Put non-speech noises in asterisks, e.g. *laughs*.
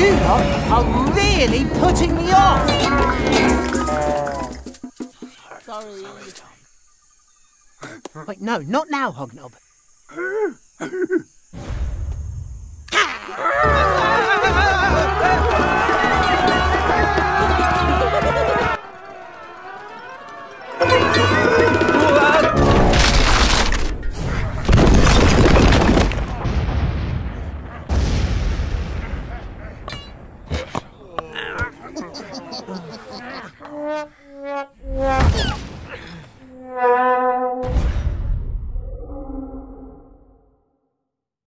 lot are really putting me off. Sorry. Wait, no, not now, Hognob. *laughs* Ah.